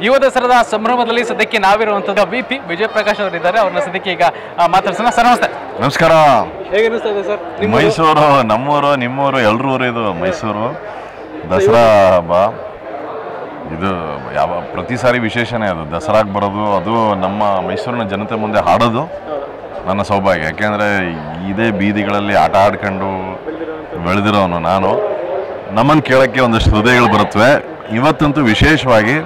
ಯುವ ದಸರಾದ ಸಂಭ್ರಮದಲ್ಲಿ ಸದ್ಯಕ್ಕೆ ನಾವಿರುವಂತದ್ದು ಬಿ ಪಿ ವಿಜಯ ಪ್ರಕಾಶ್ ಅವರು ಇದ್ದಾರೆ ಅವ್ರನ್ನ ಸದ್ಯಕ್ಕೆ ಈಗ ಮಾತಾಡ್ಸೋಣ. ಸರ್ ನಮಸ್ತೆ. ನಮಸ್ಕಾರ. ಹೇಗೆ ಅನಿಸ್ತಾ ಇದೆ ಸರ್? ಮೈಸೂರು ನಮ್ಮೂರು ನಿಮ್ಮೂರು ಎಲ್ರ ಊರು ಇದು ಮೈಸೂರು. ದಸರಾ ಹಬ್ಬ. ಇದು ಯಾವ ಪ್ರತಿ ಸಾರಿ ವಿಶೇಷನೇ ಅದು. ದಸರಾಗೆ ಬರೋದು ಅದು ನಮ್ಮ ಮೈಸೂರಿನ ಜನತೆ ಮುಂದೆ ಹಾಡೋದು ನನ್ನ ಸೌಭಾಗ್ಯ. ಯಾಕೆಂದರೆ ಇದೇ ಬೀದಿಗಳಲ್ಲಿ ಆಟ ಆಡ್ಕೊಂಡು ಬೆಳೆದಿರೋನು ನಾನು. ನಮ್ಮನ್ನು ಕೇಳೋಕ್ಕೆ ಒಂದಷ್ಟು ಹೃದಯಗಳು ಬರುತ್ತವೆ. ಇವತ್ತಂತೂ ವಿಶೇಷವಾಗಿ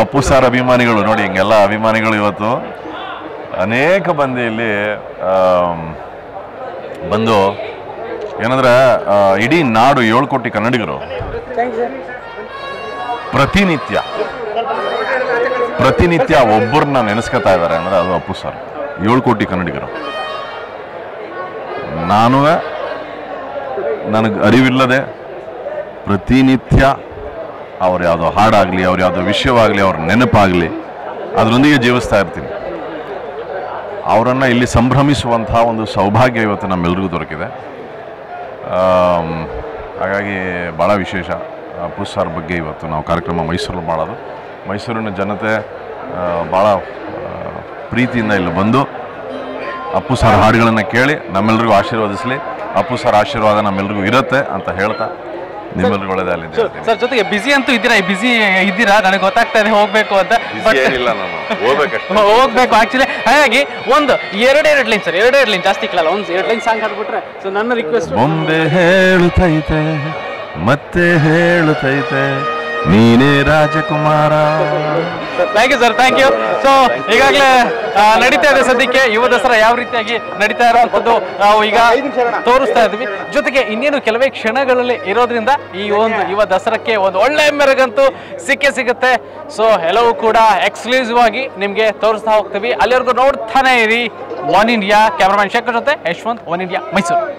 ಅಪ್ಪು ಸಾರ್ ಅಭಿಮಾನಿಗಳು ನೋಡಿ ಹಿಂಗೆಲ್ಲ ಅಭಿಮಾನಿಗಳು ಇವತ್ತು ಅನೇಕ ಮಂದಿ ಇಲ್ಲಿ ಬಂದು ಏನಂದ್ರೆ ಇಡೀ ನಾಡು ಏಳು ಕೋಟಿ ಕನ್ನಡಿಗರು. ಪ್ರತಿನಿತ್ಯ ಪ್ರತಿನಿತ್ಯ ಒಬ್ಬರನ್ನ ನೆನೆಸ್ಕೊತಾ ಇದ್ದಾರೆ ಅಂದ್ರೆ ಅದು ಅಪ್ಪು ಸರ್. ಏಳು ಕೋಟಿ ಕನ್ನಡಿಗರು. ನಾನು ನನಗೆ ಅರಿವಿಲ್ಲದೆ ಪ್ರತಿನಿತ್ಯ ಅವ್ರು ಯಾವುದೋ ಹಾಡಾಗಲಿ, ಅವ್ರು ಯಾವುದೋ ವಿಷಯವಾಗಲಿ, ಅವ್ರ ನೆನಪಾಗಲಿ, ಅದರೊಂದಿಗೆ ಜೀವಿಸ್ತಾ ಇರ್ತೀನಿ. ಅವರನ್ನು ಇಲ್ಲಿ ಸಂಭ್ರಮಿಸುವಂತಹ ಒಂದು ಸೌಭಾಗ್ಯ ಇವತ್ತು ನಮ್ಮೆಲ್ರಿಗೂ ದೊರಕಿದೆ. ಹಾಗಾಗಿ ಭಾಳ ವಿಶೇಷ. ಅಪ್ಪು ಸರ್ ಬಗ್ಗೆ ಇವತ್ತು ನಾವು ಕಾರ್ಯಕ್ರಮ ಮೈಸೂರಲ್ಲಿ ಮಾಡೋದು. ಮೈಸೂರಿನ ಜನತೆ ಭಾಳ ಪ್ರೀತಿಯಿಂದ ಇಲ್ಲಿ ಬಂದು ಅಪ್ಪು ಸರ್ ಹಾಡುಗಳನ್ನು ಕೇಳಿ ನಮ್ಮೆಲ್ರಿಗೂ ಆಶೀರ್ವದಿಸಲಿ. ಅಪ್ಪು ಸರ್ ಆಶೀರ್ವಾದ ನಮ್ಮೆಲ್ರಿಗೂ ಇರುತ್ತೆ ಅಂತ ಹೇಳ್ತಾ ನಿಮ್ಮೆಲ್ರಿಗೂ ಒಳ್ಳೆಯದಾಗಲಿ ಸರ್ ಜೊತೆಗೆ ಬಿಸಿ ಅಂತೂ ಇದ್ದೀರಾ? ಬಿಸಿ ಇದ್ದೀರಾ? ನನಗೆ ಗೊತ್ತಾಗ್ತಾ ಇದೆ ಹೋಗ್ಬೇಕು ಅಂತ. ಏನಿಲ್ಲ ನಾನು. ಹೋಗ್ಬೇಕಷ್ಟೇ. ಹೋಗ್ಬೇಕು ಆಕ್ಚುಲಿ ಹಾಗಾಗಿ ಒಂದು ಎರಡೆರಡು ಲೈನ್ ಸರ್ ಎರಡೆರಡು ಲೈನ್ ಜಾಸ್ತಿ ಕೇಳಲ್ಲ ಒಂದು ಎರಡು ಲೈನ್ ಸಾಂಗ್ ಹಾಡ್ಬಿಟ್ರೆ ಸೊ ನನ್ನ ರಿಕ್ವೆಸ್ಟ್ ಮುಂದೆ ಹೇಳುತ್ತೈತೆ ಮತ್ತೆ ಹೇಳುತ್ತೈತೆ Neene Rajakumara. Thank you sir thank you so ಈಗಾಗಲೇ ನಡೀತಾ ಇದೆ ಸದ್ಯಕ್ಕೆ. ಯುವ ದಸರಾ ಯಾವ ರೀತಿಯಾಗಿ ನಡೀತಾ ಇರುವಂತದ್ದು ನಾವು ಈಗ ತೋರಿಸ್ತಾ ಇದ್ವಿ ಜೊತೆಗೆ ಇನ್ನೇನು ಕೆಲವೇ ಕ್ಷಣಗಳಲ್ಲಿ ಇರೋದ್ರಿಂದ ಈ ಒಂದು ಯುವ ದಸರಾಕ್ಕೆ ಒಂದು ಒಳ್ಳೆ ಮೆರಗಂತೂ ಸಿಕ್ಕೇ ಸಿಗುತ್ತೆ. ಸೊ ಎಲ್ಲವೂ ಕೂಡ ಎಕ್ಸ್ಕ್ಲೂಸಿವ್ ಆಗಿ ನಿಮಗೆ ತೋರಿಸ್ತಾ ಹೋಗ್ತೀವಿ. ಅಲ್ಲಿವರೆಗೂ ನೋಡ್ತಾನೆ ಇರಿ. ಒನ್ ಇಂಡಿಯಾ ಕ್ಯಾಮ್ರಾಮನ್ ಶೇಖರ್ ಜೊತೆ ಯಶವಂತ್ ಒನ್ ಇಂಡಿಯಾ ಮೈಸೂರು